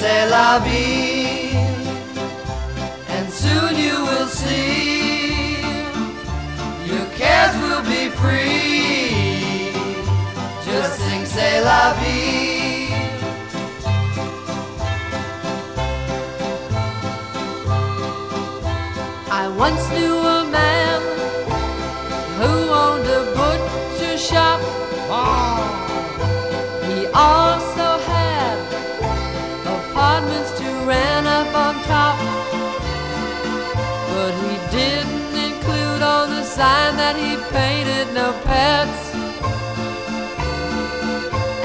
c'est la vie, and soon you will see your cares will be free. Just sing c'est la vie. I once knew a man who owned a butcher shop. But he didn't include on the sign that he painted no pets.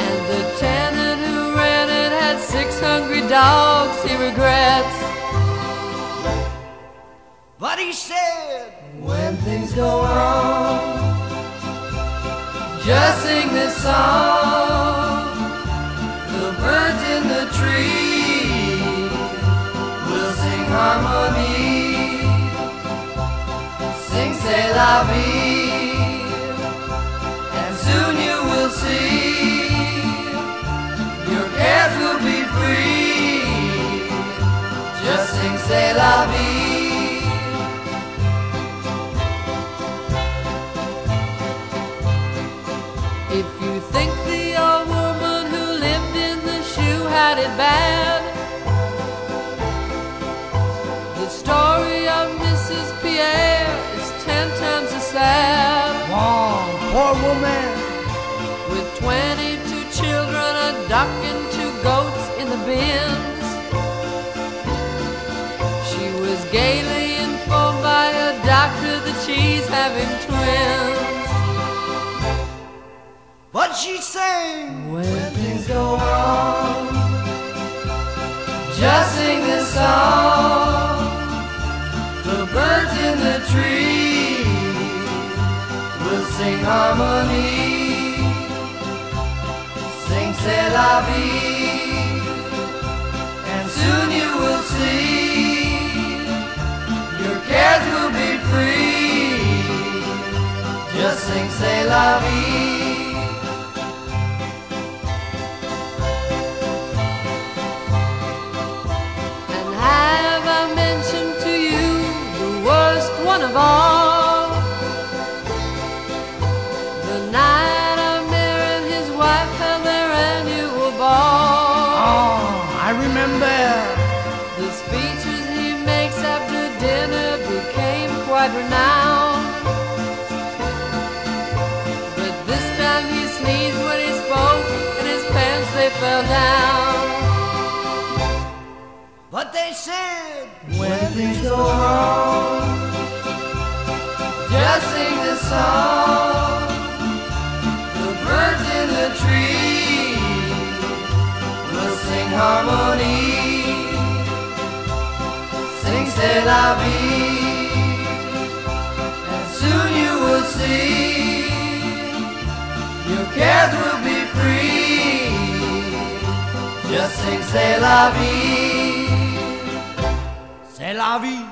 And the tenant who rented had six hungry dogs he regrets. But he said, when things go wrong, just sing this song. The birds in the tree will sing harmony. C'est la vie, and soon you will see your cares will be free. Just sing c'est la vie. If you think the old woman who lived in the shoe had it bad, the story ten times as sad. Poor woman. With 22 children, a duck and two goats in the bins. She was gaily informed by a doctor that she's having twins. But she sang when things go wrong. Just sing this song. Sing harmony. Sing c'est la vie, and soon you will see your cares will be free. Just sing c'est la vie. And have and wife held their annual ball. Oh, I remember. The speeches he makes after dinner became quite renowned. But this time he sneezed when he spoke, and his pants they fell down. But they said when things go wrong, just sing this song. C'est la vie, and soon you will see your cares will be free. Just sing c'est la vie. C'est la vie.